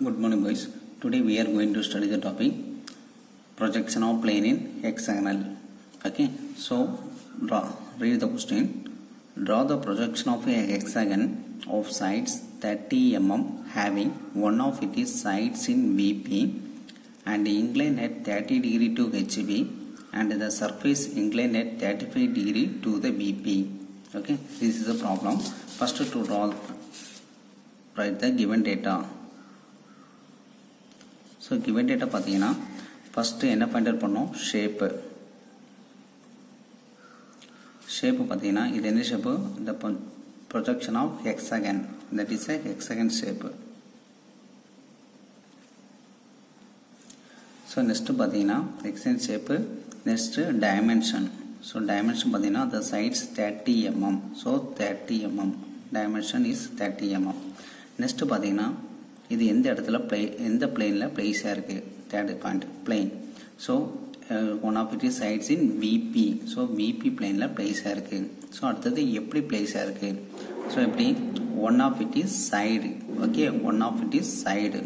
Good morning, boys. Today we are going to study the topic projection of plane in hexagonal. Okay, so draw. Read the question. Draw the projection of a hexagon of sides 30 mm, having one of its sides in VP and inclined at 30 degree to HB, and the surface inclined at 35 degree to the VP. Okay, this is the problem. First to draw, write the given data. So given data பார்த்தீங்கன்னா first என்ன finder பண்ணோம்? Shape shape பார்த்தீங்கன்னா இது என்ன shape இந்த projection of hexagon that is a hexagon shape so next பார்த்தீங்கன்னா hexagon shape next dimension so dimension பார்த்தீங்கன்னா the sides thirty mm so thirty mm dimension is thirty mm next பார்த்தீங்கன்னா இது எந்த இடத்துல பிளே எந்த பிளேனில் பிளேஸாக இருக்குது third point plane so one of it is sides in VP so VP பிளேனில் பிளேஸாக இருக்குது ஸோ அடுத்தது எப்படி பிளேஸாக இருக்குது ஸோ எப்படி? One of it is side okay one of it is side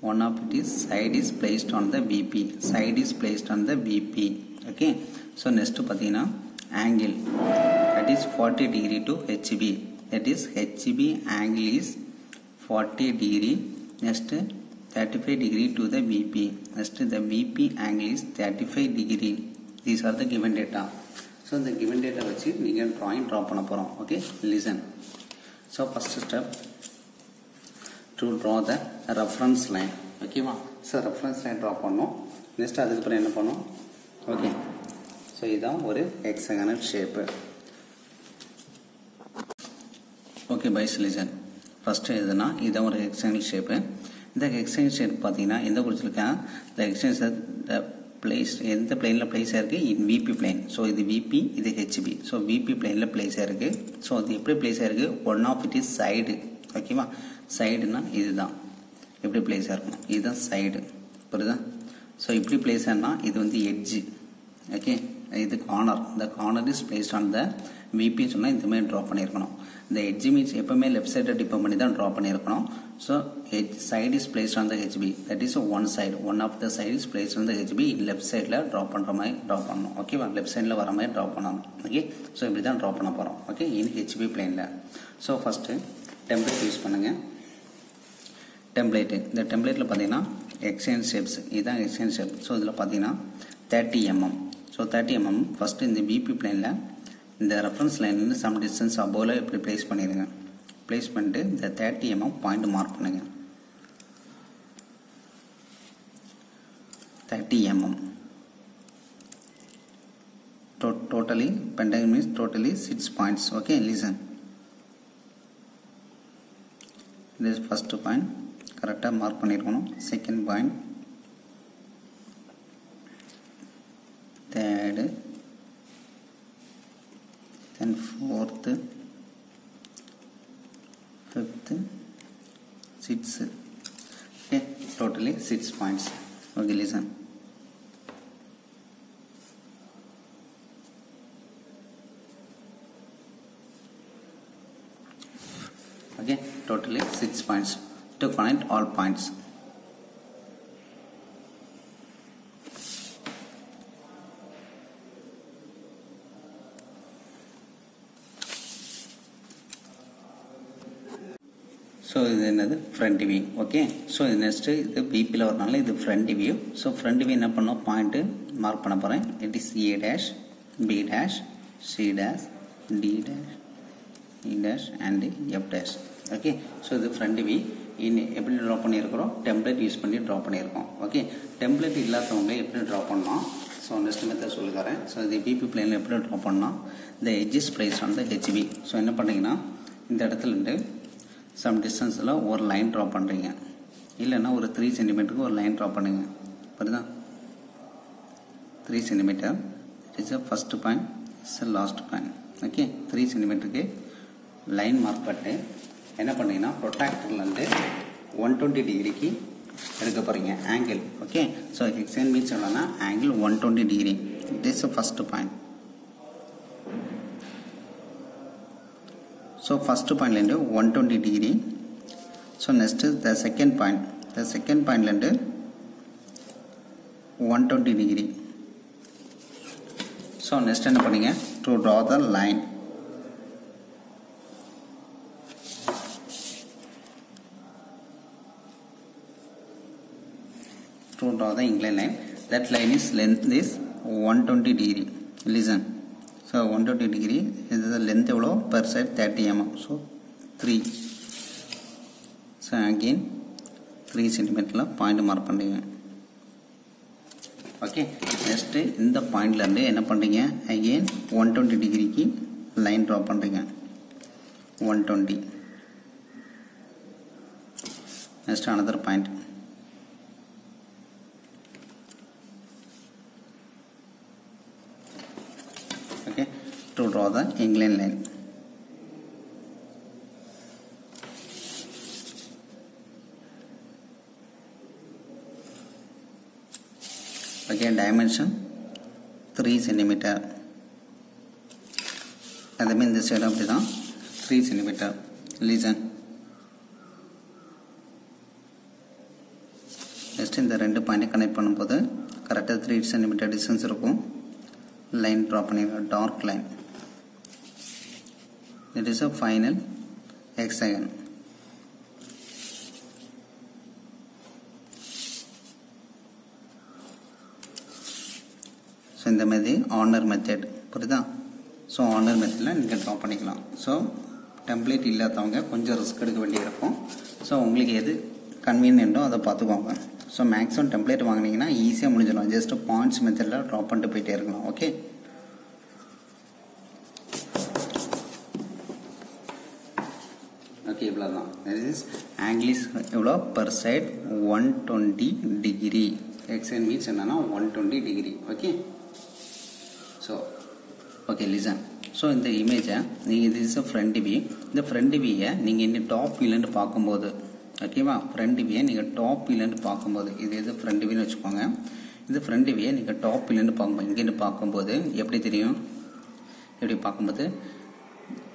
one of it is side is placed on the VP side is placed on the VP okay? So next பார்த்தீங்கன்னா angle. That is 40 degree to HB that is HB angle is 40 degree next 35 degree to the VP next the VP angle is 35 degree these are the given data so the given data வச்சு நீங்கள் drawing draw பண்ண போகிறோம் okay listen so first step to draw the reference line ஓகேவா sir reference line draw பண்ணோம் next அதுக்கப்புறம் என்ன பண்ணோம் okay so இதுதான் ஒரு hexagonal shape okay by listen first எதுனா இதுதான் ஒரு ஹெக்ஸகனல் ஷேப்பு இந்த ஹெக்ஸகனல் ஷேப் பார்த்தீங்கன்னா எந்த குறிச்சிருக்கேன் இந்த ஹெக்ஸகனல் த பிளேஸ் எந்த பிளேனில் பிளேஸாக இருக்குது இன் விபி பிளேன் ஸோ இது விபி இது ஹெச்பி ஸோ விபி பிளேனில் பிளேஸாக இருக்குது ஸோ அது எப்படி பிளேஸாக இருக்குது one of it is side ஓகேவா சைடுனா இதுதான். எப்படி பிளேஸாக இருக்கணும் இதுதான் சைடு புரியுதா? ஸோ இப்படி பிளேஸ் ஆனால் இது வந்து எட்ஜு ஓகே இது கார்னர் இந்த corner is placed on the VP சொன்னால் இந்த மாதிரி ட்ரா பண்ணியிருக்கணும். இந்த ஹெச்ஜி மீன்ஸ் எப்பவுமே லெஃப்ட் சைடை டிப்பெண்ட் பண்ணி தான் ட்ரா பண்ணியிருக்கணும். So H side is placed on the HP that is one side one of the side is placed on the HP left சைடில் ட்ரா பண்ணுற மாதிரி ட்ரா பண்ணணும். ஓகேவா லெஃப்ட் சைடில் வர மாதிரி ட்ரா பண்ணணும். ஓகே ஸோ இப்படி தான் ட்ரா பண்ண போகிறோம் ஓகே இன் ஹெச்பி பிளேனில் ஸோ ஃபஸ்ட்டு டெம்ப்ளேட் யூஸ் பண்ணுங்கள் டெம்ப்ளேட்டு இந்த டெம்ப்ளேட்டில் பார்த்தீங்கன்னா எக்ஸ்சேஞ்ச் ஷேப்ஸ் இதுதான் எக்ஸ்சேஞ்ச் ஷேப் ஸோ இதில் பார்த்தீங்கன்னா thirty MM so thirty MM first இந்த பிபி பிளேனில் இந்த ரெஃபரன்ஸ் லைன்லேருந்து சம் டிஸ்டன்ஸ் அபோவில் இப்படி ப்ளேஸ் பண்ணிடுங்க. ப்ளேஸ் பண்ணிட்டு இந்த தேர்ட்டி எம்எம் பாயிண்ட் மார்க் பண்ணுங்க. Thirty MM totally pentagon means totally six points okay listen this first point. கரெக்டாக மார்க் பண்ணியிருக்கணும் second point third then fourth fifth sixth. Okay totally six points. Okay listen. Okay totally six points. To connect all points. So இது என்னது? Front view okay so இது next இது பிபியில் வரனால இது front view so front view என்ன பண்ணோம்? Point mark பண்ண போகிறேன் it is A dash B dash C dash D dash E dash and F dash okay so இது ஃப்ரண்ட் வி இன் எப்படி ட்ரா பண்ணியிருக்கிறோம்? டெம்ப்ளேட் யூஸ் பண்ணி ட்ரா பண்ணியிருக்கோம். Okay template இல்லாதவங்க எப்படி ட்ரா பண்ணலாம்? ஸோ நெக்ஸ்ட் மெத்தட் சொல்லித்தரேன் ஸோ இது பிபி பிளேனில் எப்படி ட்ரா பண்ணலாம்? இந்த edges prize on the HP so என்ன பண்ணிங்கன்னா இந்த இடத்துலருந்து சம் டிஸ்டன்ஸில் ஒரு லைன் ட்ரா பண்ணுறீங்க இல்லைன்னா ஒரு த்ரீ சென்டிமீட்டருக்கு ஒரு லைன் ட்ரா பண்ணுங்க. புரியுதா? Three centimeter it's a first point it's a last point okay three சென்டிமீட்டருக்கு லைன் மார்க் பண்ணிட்டு என்ன பண்ணீங்கன்னா ப்ரொட்டாக்டர்லேருந்து ஒன் டுவெண்ட்டி டிகிரிக்கு எடுக்க போகிறீங்க angle okay so exchange means என்னன்னா angle one twenty degree it is first point so first பாயிண்ட்லேருந்து one twenty degree so next the second point the second பாயிண்ட்லேருந்து one twenty degree so next என்ன பண்ணீங்க? To draw the line to draw the inclined line. That line is length is 120 degree. Listen. So one twenty degree இது length எவ்வளோ? Per side 30 mm. So 3 so again 3 centimeter point mark பண்ணுறீங்க okay next இந்த பாயிண்ட்லேருந்து என்ன பண்ணுறீங்க again one twenty டிகிரிக்கு line draw பண்ணுறீங்க one twenty next another point okay to draw the England line. Again dimension 3 centimeter. Mean இந்த side அப்படி தான் த்ரீ சென்டிமீட்டர் லீசன் ஜஸ்ட் இந்த ரெண்டு பாயிண்ட்டை கனெக்ட் பண்ணும்போது கரெக்டாக த்ரீ சென்டிமீட்டர் டிஸ்டன்ஸ் இருக்கும். லைன் ட்ரா பண்ணிடுறோம் dark line it is a final hexagon so இந்த மாதிரி ஆனர் மெத்தட் புரியுதா? ஸோ ஆனர் மெத்தடில் நீங்கள் ட்ரா பண்ணிக்கலாம். ஸோ டெம்ப்ளேட் இல்லாதவங்க கொஞ்சம் ரிஸ்க் எடுக்க வேண்டியிருக்கும் ஸோ உங்களுக்கு எது கன்வீனியன்ட்டோ அதை பார்த்துக்கோங்க. ஸோ மேக்ஸிமம் டெம்ப்ளேட் வாங்கினீங்கன்னா ஈஸியாக முடிஞ்சிடும். ஜஸ்ட் பாயிண்ட்ஸ் மெத்தடில் ட்ரா பண்ணிட்டு போயிட்டே இருக்கலாம். Okay that is is is எவ்வளோ per side one twenty degree xn means என்னன்னா one twenty degree okay so okay listen so இந்த இமேஜை நீங்கள் இது இஸ் ஃப்ரண்ட் வியூ இந்த ஃப்ரண்ட் வியூயை நீங்கள் இன்னும் டாப் வியூலேருந்து பார்க்கும்போது ஓகேவா ஃப்ரண்ட் வியூயை நீங்கள் டாப் வியூலேருந்து பார்க்கும்போது இது எது ஃப்ரண்ட் வியூன்னு வச்சுக்கோங்க. இது ஃப்ரண்ட் வியூயை நீங்கள் டாப் வியூலேருந்து பார்க்கும்போது இங்கேருந்து பார்க்கும்போது எப்படி தெரியும்? எப்படி பார்க்கும்போது?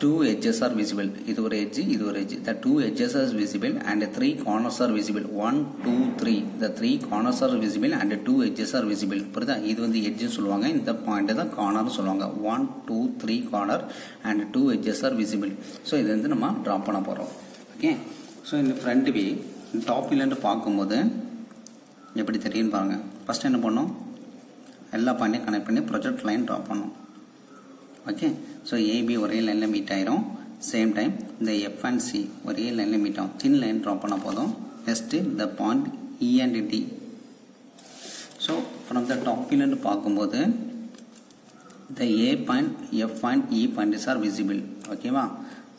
Two edges are visible. இது ஒரு edge இது ஒரு edge. The two edges are visible and three corners are visible. One two three. The three corners are visible and two edges are visible. புரியுதா? இது வந்து edge சொல்லுவாங்க. இந்த பாயிண்ட் தான் கார்னர் சொல்லுவாங்க. One two three corner and two edges are visible. So இது வந்து நம்ம ட்ரா பண்ண போகிறோம் ஓகே ஸோ இந்த ஃப்ரண்ட் வி டாப்லேருந்து பார்க்கும்போது எப்படி தெரியும்னு பாருங்கள் ஃபஸ்ட்டு என்ன பண்ணோம்? எல்லா பாயிண்டையும் கனெக்ட் பண்ணி ப்ரொஜெக்ட் லைன் ட்ரா பண்ணோம். ஓகே ஸோ ஏபி ஒரே லைனில் மீட் ஆயிரும். சேம் டைம் இந்த எஃப் அண்ட் சி ஒரே லைனில் மீட் ஆகும். தின் லைன் ட்ரா பண்ண போதும். Next the point E and D so from the டாப்பிலேருந்து பார்க்கும்போது the A point F point E point is are visible ஓகேவா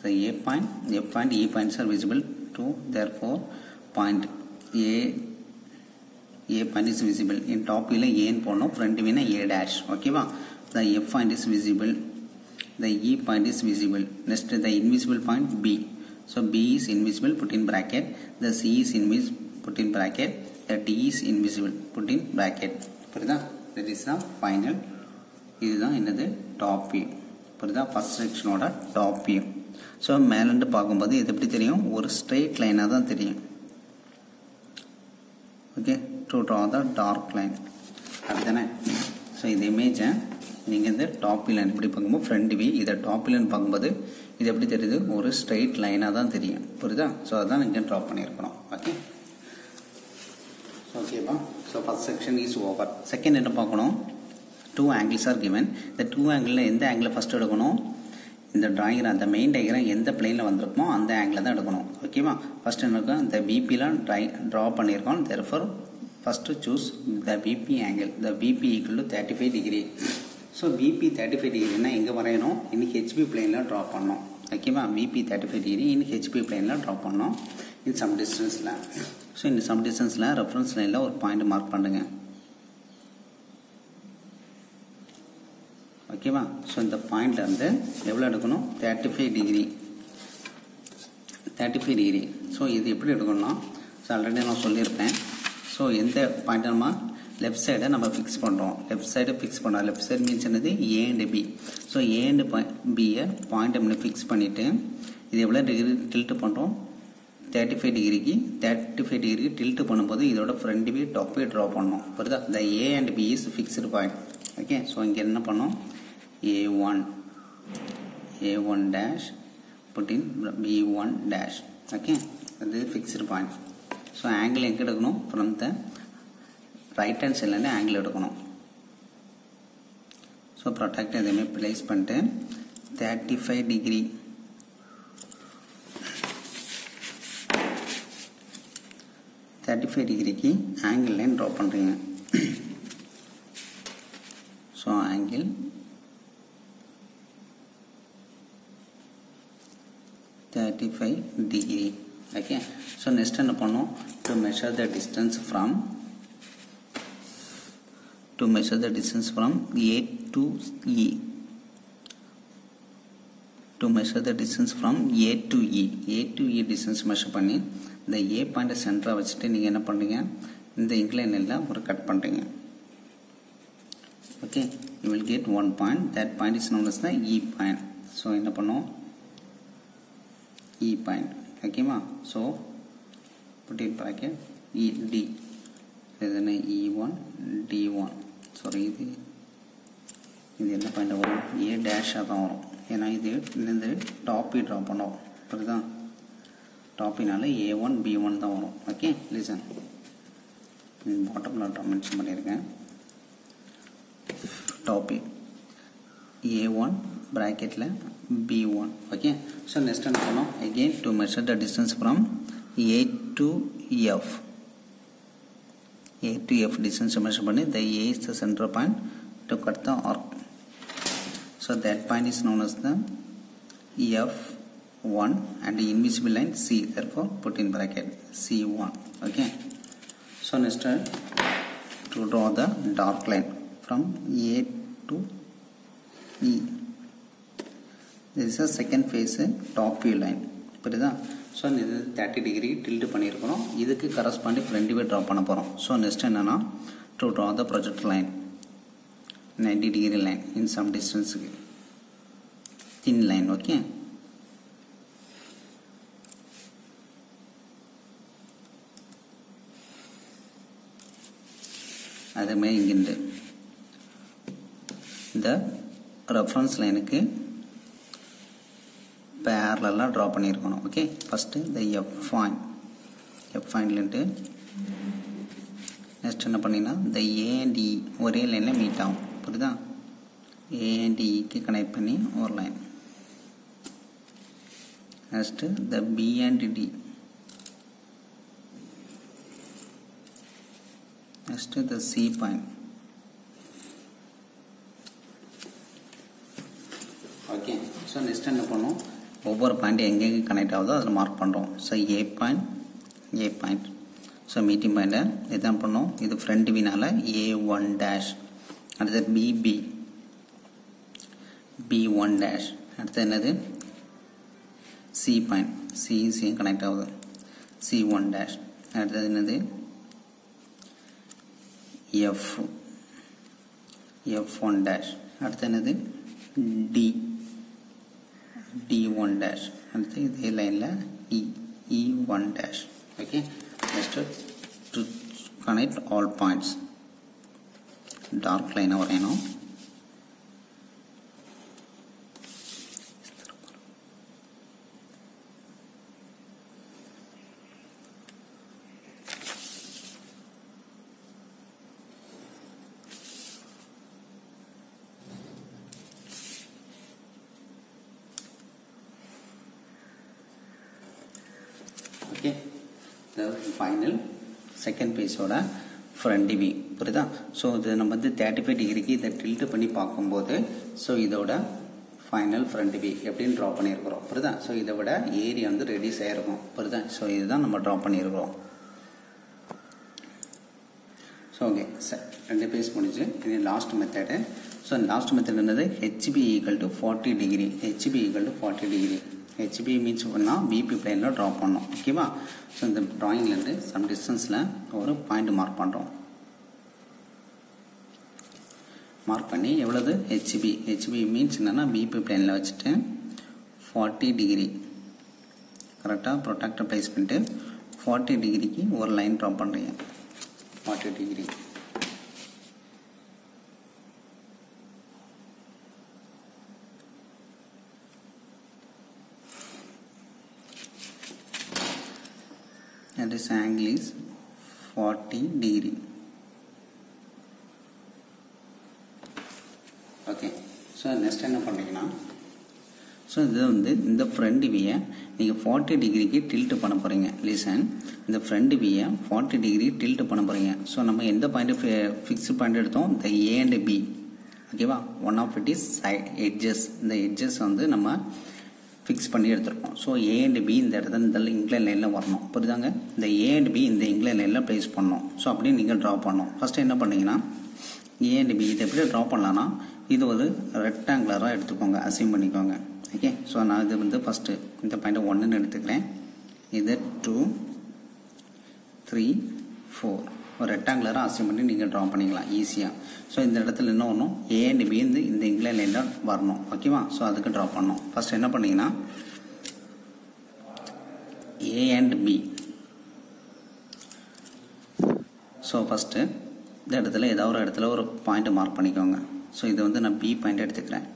the A point F point E points are visible to therefore point A A point is visible in top வியூல ஏன்னு போடணும். Front வியூனா A dash ஓகேவா the F point is visible the E point is visible. Next, the invisible point B. So B is invisible, put in bracket. The C is invisible, put in bracket. The D is invisible, put in bracket. புரியுதா that is the final இதுதான் என்னது top view புரியுதா first செக்ஷனோட top view so மேலேருந்து பார்க்கும்போது இது எப்படி தெரியும் ஒரு ஸ்ட்ரெயிட் லைனாக தான் தெரியும் okay to draw the dark line அப்படிதானே ஸோ இது இமேஜை நீங்கள் இந்த டாப் லைன் இப்படி பார்க்கும்போது ஃப்ரண்ட் வி இதை டாப் லைன் பார்க்கும்போது இது எப்படி தெரியுது? ஒரு ஸ்ட்ரெயிட் லைனாக தான் தெரியும். புரியுதா? ஸோ அதான் நீங்கள் ட்ராப் பண்ணியிருக்கிறோம் ஓகே ஓகேப்பா so first section is over second என்ன பார்க்கணும்? டூ ஆங்கிள்ஸ் ஆர் கிவன் இந்த டூ ஆங்கிளில் எந்த ஆங்கிளில் ஃபஸ்ட் எடுக்கணும்? இந்த டிராயிங்கில் அந்த மெயின் டயக்ராம் எந்த பிளேனில் வந்திருக்குமோ அந்த ஆங்கிளில் தான் எடுக்கணும். ஓகேவா ஃபர்ஸ்ட் என்ன இருக்கும் இந்த பிபிலாம் ட்ரை ட்ரா பண்ணியிருக்கோம். Therefore first choose the BP angle the BP equal to thirty five degree so BP thirty five டிகிரினா எங்கே வரையணும்? இன்னைக்கு ஹெச்பி பிளேனில் ட்ரா பண்ணோம். ஓகேவா பிபி தேர்ட்டி ஃபைவ் டிகிரி இன்னைக்கு ஹெச்பி பிளேனில் ட்ரா பண்ணோம். இன் சம் டிஸ்டன்ஸில் ஸோ இந்த சம் டிஸ்டன்ஸில் ரெஃபரன்ஸ் லைனில் ஒரு பாயிண்ட் மார்க் பண்ணுங்க. ஓகேவா ஸோ இந்த பாயிண்ட்லேருந்து எவ்வளோ எடுக்கணும் thirty five degree thirty five degree so இது எப்படி எடுக்கணும்னா ஸோ ஆல்ரெடி நான் சொல்லியிருப்பேன். ஸோ எந்த பாயிண்ட் நம்ம லெஃப்ட் சைடை நம்ம ஃபிக்ஸ் பண்ணுறோம் லெஃப்ட் சைடை ஃபிக்ஸ் பண்ணோம் லெஃப்ட் சைடு மீன்ஸ் என்னது? A and B so A and பியை பாயிண்ட் அப்படின்னு ஃபிக்ஸ் பண்ணிவிட்டு இது எவ்வளோ டிகிரி டில்ட்டு பண்ணுறோம் தேர்ட்டி ஃபைவ் டிகிரிக்கு தேர்ட்டி ஃபைவ் டிகிரிக்கு டில்ட்டு பண்ணும்போது இதோட front view top view draw பண்ணோம். புரியுதா? இந்த A and B is fixed point okay so இங்கே என்ன பண்ணோம்? A one A one dash put in B one dash okay அது ஃபிக்ஸ்டு பாயிண்ட் ஸோ ஆங்கிள் எங்கே எடுக்கணும்? ஃப்ரம் த ரைட் ஹேண்ட் சைட்லேருந்து ஆங்கிள் எடுக்கணும். ஸோ ப்ரொடெக்ட் எதுவுமே ப்ளேஸ் பண்ணிட்டு thirty five degree thirty five டிகிரிக்கு ஆங்கிள் லைன் ட்ரா பண்ணுறீங்க so angle thirty five degree okay so next என்ன பண்ணோம்? To measure the distance from to measure the distance from A to E to measure the distance from A to E A to E distance measure பண்ணி இந்த ஏ பாயிண்ட்டை சென்டராக வச்சுட்டு நீங்கள் என்ன பண்ணுறீங்க இந்த இன்க்ளைன் எல்லாம் ஒரு கட் பண்ணுறீங்க okay you will get one point that point is known as the E point so என்ன பண்ணோம் இ பாயிண்ட் ஓகேவா so put in bracket E D இது என்ன? E one D one sorry இது இது என்ன பாயிண்ட் வரும்? ஏ டேஷாக தான் வரும். ஏன்னா இது இந்த டாப்பி ட்ரா பண்ணோம். புரியுதா? டாப்பினால ஏ ஒன் பி ஒன் தான் வரும். ஓகே லிசன் பாட்டமில் ட்ரா மென்ஷன் பண்ணியிருக்கேன். டாப்பி ஏ ஒன் ப்ராக்கெட்டில் B one okay so next என்ன பண்ணோம்? Again to measure the distance from A to F A to F distance measure பண்ணி the A is the center point to cut the arc so that point is known as the f1 and the invisible line c therefore put in bracket c1 okay so next uh, to draw the dark line from a to e this is a second phase top view line புரியுதா so இது thirty degree tilt பண்ணியிருக்கிறோம் இதுக்கு corresponding ஃப்ரெண்டுவே view draw பண்ண போகிறோம் so next என்னென்னா to draw the project line ninety degree line in some டிஸ்டன்ஸுக்கு thin line okay? அதே மாதிரி இங்கிருந்து இந்த ரெஃபரன்ஸ் லைனுக்கு பேரலாம் ட்ரா பண்ணியிருக்கணும். ஓகே ஃபஸ்ட்டு இந்த எஃப் பாயிண்ட் எஃப் பாயிண்ட்லேருந்து நெக்ஸ்ட் என்ன பண்ணிங்கன்னா இந்த ஏ ஒரே லைனில் மீட் ஆகும். புரியுதா? ஏ கனெக்ட் பண்ணி ஒரு line next the B and D next the C point okay so next என்ன பண்ணோம்? ஒவ்வொரு பாயிண்ட் எங்கெங்கே கனெக்ட் ஆகுதோ அதில் மார்க் பண்ணுறோம் so A point A point so meeting பாயிண்ட்டை இதான் பண்ணோம். இது ஃப்ரண்ட் வினால ஏ ஒன் டேஷ் அடுத்தது பிபி பி ஒன் டேஷ் அடுத்து என்னது? சி பாயிண்ட் சி சியும் கனெக்ட் ஆகுது. சி ஒன் டேஷ் அடுத்தது என்னது? எஃப் எஃப் ஒன் டேஷ் அடுத்து என்னது? D D one dash. And the line line E E1 dash. Okay? Just to connect all points. Dark line or you know. Second பேஸோட front view புரியுதா? So இது நம்ம வந்து thirty five டிகிரிக்கு இதை tilt பண்ணி பார்க்கும்போது ஸோ இதோட ஃபைனல் ஃப்ரண்ட் வி எப்படின்னு ட்ரா பண்ணியிருக்கிறோம். புரியுதா? ஸோ இதை விட ஏரியா வந்து ரெடியூஸ் ஆகிருக்கும் புரியுதா? ஸோ இதுதான் நம்ம ட்ரா பண்ணியிருக்கிறோம். ஸோ ஓகே சார் ரெண்டு பேஸ் முடிஞ்சு இது last method so last method என்னது? HP equal to forty degree HP equal to forty degree HP means பண்ணால் பிபி பிளேனில் ட்ரா பண்ணோம். ஓகேவா ஸோ இந்த ட்ராயிங்லேருந்து சம் டிஸ்டன்ஸில் ஒரு பாயிண்ட் மார்க் பண்ணுறோம் மார்க் பண்ணி எவ்வளவு? ஹெச்பி ஹெச்பி மீன்ஸ் என்னென்னா பிபி பிளேனில் வச்சுட்டு ஃபார்ட்டி டிகிரி கரெக்டாக ப்ரொடக்டர் ப்ளேஸ் பண்ணிட்டு ஃபார்ட்டி டிகிரிக்கு ஒரு லைன் ட்ரா பண்ணுறீங்க forty degree and this angle is 40 degree. Okay so next என்ன பண்ணுறீங்கன்னா ஸோ இது வந்து இந்த ஃப்ரண்ட் வியை நீங்கள் ஃபார்ட்டி டிகிரிக்கு டில்ட்டு பண்ண போகிறீங்க லிசன் இந்த ஃப்ரண்ட் வியை ஃபார்ட்டி டிகிரி டில்ட்டு பண்ண போகிறீங்க ஸோ நம்ம எந்த பாயிண்ட் ஃபிக்ஸ் பாயிண்ட் எடுத்தோம்? இந்த ஏ அண்ட் பி ஓகேவா one of it is side edges இந்த எட்ஜஸ் வந்து நம்ம ஃபிக்ஸ் பண்ணி எடுத்துருக்கோம் ஸோ ஏ அண்ட் பி இந்த இடத்துல இந்த இங்கிலாந்து லைனில் வரணும். புரியுதாங்க? இந்த ஏ அண்ட் பி இந்த இங்கிலாந்து லைனில் ப்ளேஸ் பண்ணணும். ஸோ அப்படியே நீங்கள் ட்ரா பண்ணணும். ஃபஸ்ட்டு என்ன பண்ணீங்கன்னா ஏ அண்ட் பி இதை எப்படி ட்ரா பண்ணலான்னா இது ஒரு ரெக்டாங்குலராக எடுத்துக்கோங்க. அசைன் பண்ணிக்கோங்க. ஓகே ஸோ நான் இது வந்து ஃபஸ்ட்டு இந்த பாயிண்ட்டை ஒன்றுன்னு எடுத்துக்கிறேன். இது டூ த்ரீ ஃபோர் ஒரு ரெக்டாங்குலராக அசைன் பண்ணி நீங்கள் ட்ரா பண்ணிக்கலாம் ஈஸியாக ஸோ இந்த இடத்துல என்ன வரணும்? ஏ அண்ட் பி இருந்து இந்த இங்கிலாந்து லைனில் வரணும். ஓகேவா ஸோ அதுக்கு ட்ரா பண்ணணும். ஃபஸ்ட் என்ன பண்ணிங்கன்னா A and B so first இந்த இடத்துல ஏதாவது ஒரு இடத்துல ஒரு பாயிண்ட் மார்க் பண்ணிக்கோங்க. ஸோ இது வந்து நான் பி பாயிண்ட் எடுத்துக்கிறேன்.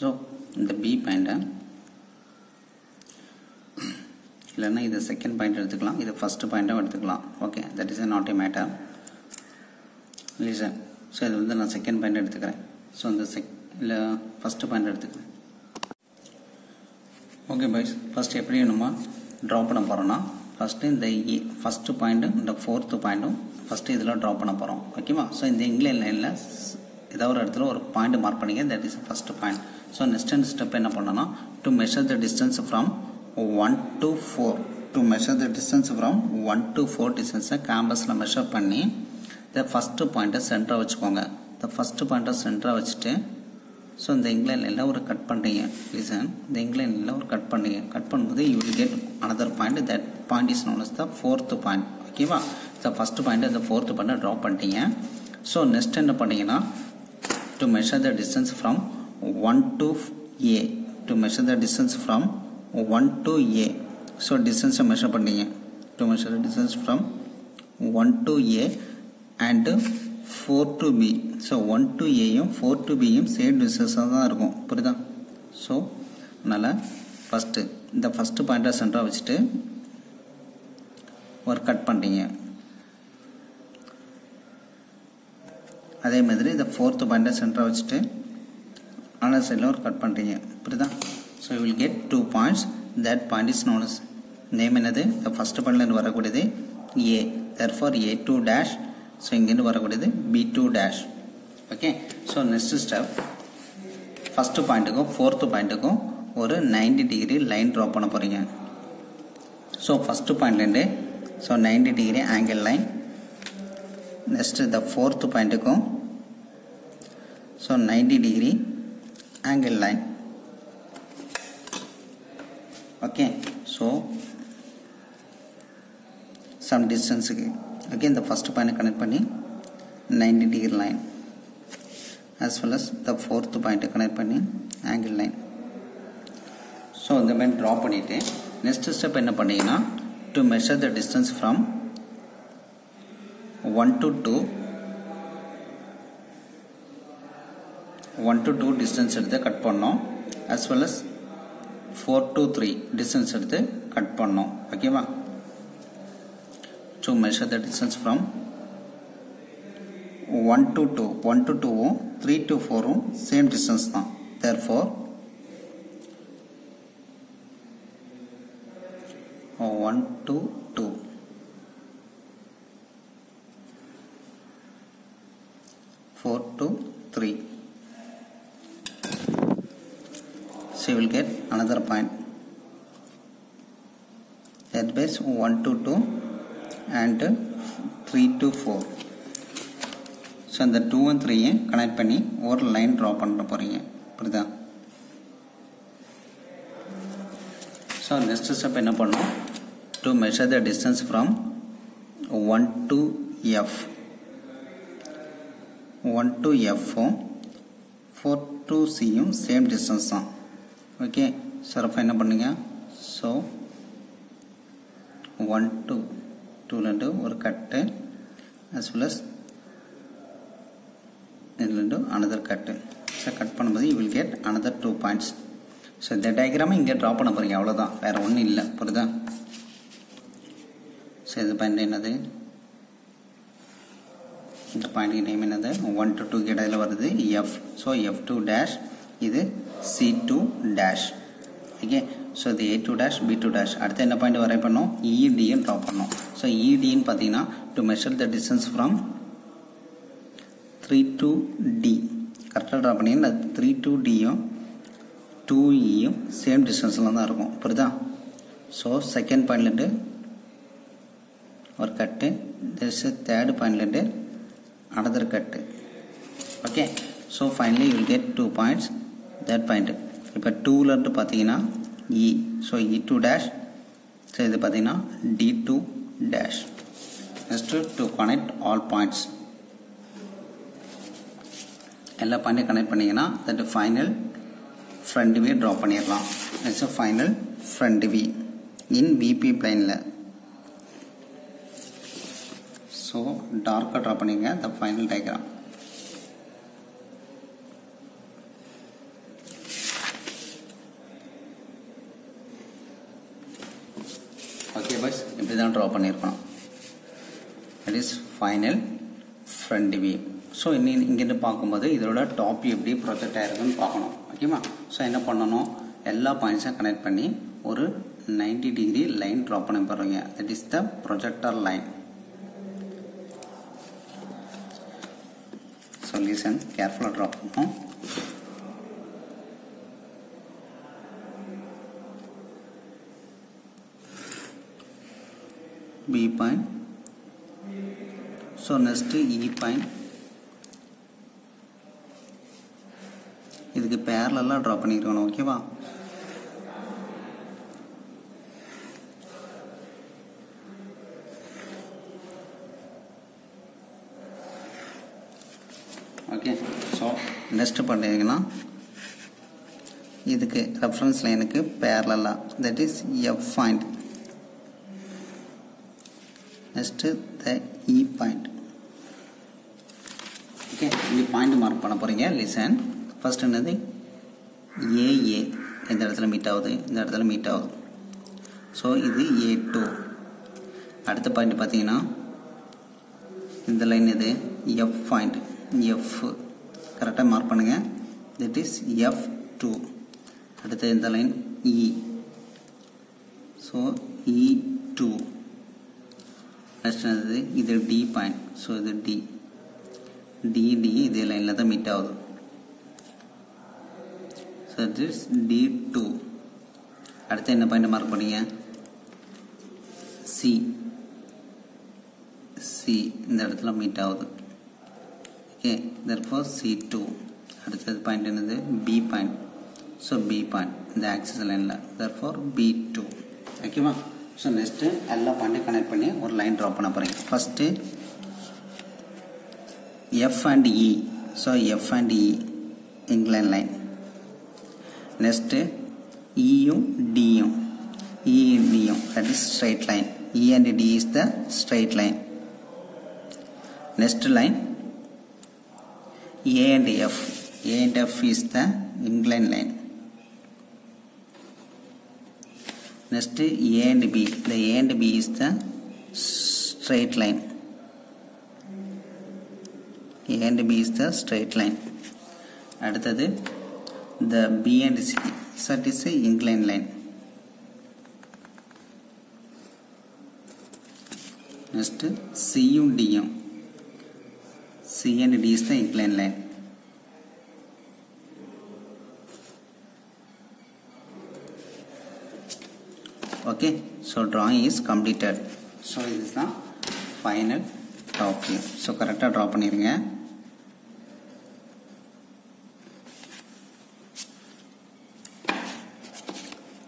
ஸோ இந்த பி பாயிண்ட்டை இல்லைன்னா இது செகண்ட் பாயிண்ட் எடுத்துக்கலாம். இது ஃபஸ்ட்டு பாயிண்ட்டாக எடுத்துக்கலாம். Okay that is not a matter listen so இது வந்து நான் செகண்ட் பாயிண்ட் எடுத்துக்கிறேன். ஸோ இந்த செக் இல்லை ஃபஸ்ட்டு பாயிண்ட் எடுத்துக்கிறேன். ஓகே பாய்ஸ் ஃபஸ்ட் எப்படி நம்ம ட்ரா பண்ண போகிறோன்னா ஃபஸ்ட்டு இந்த e, ஃபஸ்ட்டு பாயிண்ட்டும் இந்த ஃபோர்த்து பாயிண்ட்டும் ஃபஸ்ட்டு இதில் ட்ரா பண்ண போகிறோம் ஓகேவா ஸோ இந்த இங்கிலீஷ் லைனில் ஏதாவது ஒரு இடத்துல ஒரு பாயிண்ட் மார்க் பண்ணிங்க that is first point so next step என்ன பண்ணோன்னா to measure the distance from one to four to measure the distance from one to four டிஸ்டன்ஸை கேம்பஸில் மெஷர் பண்ணி த ஃபஸ்ட்டு பாயிண்ட்டை சென்டராக வச்சுக்கோங்க. த ஃபஸ்ட்டு பாயிண்ட்டை சென்டராக வச்சுட்டு ஸோ இந்த இங்கிலாண்டில் ஒரு கட் பண்ணுறீங்க ரீசன் இந்த இங்கிலாண்டில் ஒரு கட் பண்ணுறீங்க கட் பண்ணும்போது you will get another point that point is known is the fourth point ஓகேவா த ஃபஸ்ட்டு பாயிண்ட்டு இந்த ஃபோர்த்து பாயிண்ட்டை ட்ரா பண்ணிட்டீங்க. ஸோ நெக்ஸ்ட் என்ன பண்ணீங்கன்னா to measure the distance from one to A to measure the distance from one to A so டிஸ்டன்ஸை measure பண்ணீங்க. To measure distance from one to A and four to B so one to ஏயும் four to பியும் same டிஸ்டன்ஸாக தான் இருக்கும். புரியுதா? So அதனால் first இந்த first பாயிண்ட்டை சென்டராக வச்சுட்டு ஒரு கட் பண்ணுறீங்க அதே மாதிரி இந்த ஃபோர்த்து பாயிண்ட்டை சென்டராக வச்சுட்டு ஆனால் சைடில் ஒரு கட் பண்ணுறீங்க புரியுதா? So you will get two points that point is known as name என்னது? இந்த ஃபஸ்ட்டு பாயிண்ட்லேருந்து வரக்கூடியது A therefore A two dash so இங்கேருந்து வரக்கூடியது B two dash okay so next step first பாயிண்ட்டுக்கும் fourth பாயிண்ட்டுக்கும் ஒரு நைன்டி டிகிரி லைன் ட்ரா பண்ண போகிறீங்க ஸோ ஃபஸ்ட்டு பாயிண்ட்லேருந்து so ninety degree angle line next இந்த fourth பாயிண்ட்டுக்கும் so ninety degree angle line okay so some டிஸ்டன்ஸுக்கு okay இந்த first point connect பண்ணி ninety degree line as well as the fourth point connect பண்ணி angle line so இந்த மாதிரி draw பண்ணிவிட்டு next step என்ன பண்ணீங்கன்னா to measure the distance from one to two one to two distance எடுத்து cut பண்ணோம். As well as four to three distance எடுத்து cut பண்ணோம். ஓகேவா to measure the distance from one to two one to டூவும் three to ஃபோரும் same distance தான். There four one to two four to three so you will get another point. That base 1 to 2 and 3 to 4 so அந்த two and த்ரீயும் connect பண்ணி ஒரு line draw பண்ண போகிறீங்க புரியுதா? ஸோ நெக்ஸ்ட் ஸ்டெப் என்ன பண்ணோம்? To measure the distance from one to F one to எஃப்பும் four to சியும் சேம் டிஸ்டன்ஸ் தான். ஓகே சிறப்பாக என்ன பண்ணுங்க? ஸோ ஒன் டூ டூலேருந்து ஒரு கட்டு அஸ் வெல் அஸ் இதுலேருந்து அனதர் கட்டு. ஸோ கட் பண்ணும்போது you will get another two points so இந்த டயக்ராமை இங்கே ட்ரா பண்ண போகிறீங்க அவ்வளோதான் வேறு ஒன்றும் இல்லை புரியுதா? ஸோ இது பாயிண்ட் என்னது? இந்த பாயிண்ட் நேம் என்னது? ஒன் டு டூ இடையில வருது F so F two dash இது C two dash okay so இது A two dash B two dash அடுத்து என்ன பாயிண்ட் வரை பண்ணோம்? இடியும் ட்ரா பண்ணோம். ஸோ இடின்னு பார்த்தீங்கன்னா to measure the distance from three to D கரெக்டாக ட்ரா பண்ணி த்ரீ டூ டியும் டூ இயும் சேம் டிஸ்டன்ஸில் தான் இருக்கும். புரியுதா? ஸோ செகண்ட் பாயிண்ட்லேருந்து ஒரு கட்டு திஸ் தேர்டு பாயிண்ட்லேருந்து another cut okay so finally you get two points that point இப்போ டூலேருந்து பார்த்தீங்கன்னா E so E two dash so இது பார்த்தீங்கன்னா D two dash next to connect all points எல்லா பாயிண்ட்டையும் கனெக்ட் பண்ணிங்கன்னா that final front view draw பண்ணிடலாம் next final front view in VP பிளைனில் so டார்க்காக ட்ரா பண்ணிங்க the final diagram okay boys இப்படி தான் ட்ரா பண்ணியிருக்கணும். It is final front view so இன்னும் இங்கேருந்து பார்க்கும்போது இதோட டாப் எப்படி ப்ரொஜெக்ட் ஆயிருக்குன்னு பார்க்கணும். ஓகேவா ஸோ என்ன பண்ணணும்? எல்லா பாயிண்ட்ஸும் கனெக்ட் பண்ணி ஒரு நைன்டி டிகிரி லைன் ட்ரா பண்ணி போடுறீங்க that is the projector line so கேர்ஃபுல்லாக ட்ரா பண்ணணும் B point so next E point இதுக்கு பேரலெல்லாம் ட்ரா பண்ணியிருக்கணும் ஓகேவா ஓகே ஸோ நெக்ஸ்ட்டு பார்த்தீங்கன்னா இதுக்கு ரெஃபரன்ஸ் லைனுக்கு பேரலாக that is F point next the E point okay இங்கே பாயிண்ட் மார்க் பண்ண போகிறீங்க லிசன் ஃபர்ஸ்ட் என்னது? ஏஏ இந்த இடத்துல மீட் ஆகுது இந்த இடத்துல மீட் ஆகுது. ஸோ இது ஏ டூ அடுத்த பாயிண்ட் பார்த்தீங்கன்னா இந்த லைன் இது எஃப் பாயிண்ட் எஃப் கரெக்டாக மார்க் பண்ணுங்கள் திட் இஸ் எஃப் டூ அடுத்து இந்த line E so E two next என்னது இது டி பாயிண்ட் ஸோ இது டி டி டி இதே லைனில் தான் மீட் ஆகுது. ஸோ திஸ் டி டூ அடுத்து என்ன பாயிண்ட் மார்க் பண்ணீங்க சி சி இந்த இடத்துல மீட் ஆகுது. ஓகே தர்ஃபோர் சி டூ அடுத்தது பாயிண்ட் என்னது? B point so B point இந்த ஆக்சிஸ் லைனில் தர்ஃபோர் பி டூ ஓகேவா ஸோ நெக்ஸ்ட்டு எல்லா பாயிண்ட்டையும் கனெக்ட் பண்ணி ஒரு லைன் ட்ரா பண்ண போகிறீங்க first F and E so F and E inclined line next இயும் டியும் E டியும் that is straight line E and D is the straight line next line A and F A and F is the inclined line next A and B the A and B is the straight line A and B is the straight line அடுத்தது the B and C that is a inclined line next C யும் D யும் C and D is the inclined line. Okay, so drawing is completed. So this is the final top view. So கரெக்டாக draw பண்ணிருங்க.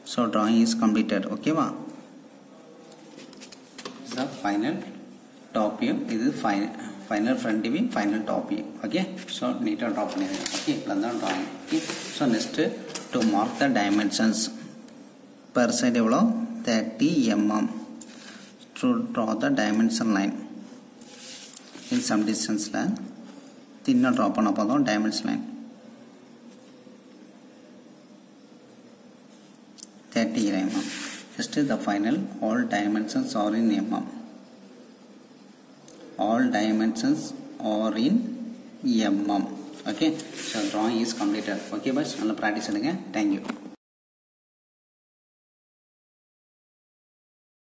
So drawing is completed. ஓகேவா This is the final top view இது fine final front view final top view okay so நீட்டாக draw பண்ணிடுங்க okay இவ்வளோ தான் drawing okay so next to mark the dimensions per side எவ்வளோ thirty mm to draw the dimension line in some டிஸ்டன்ஸில் தின்னாக draw பண்ண பார்த்தோம் dimension line thirty mm next the final all dimensions are in mm all dimensions are in mm okay so drawing is completed okay bus நல்ல practice எடுங்க thank you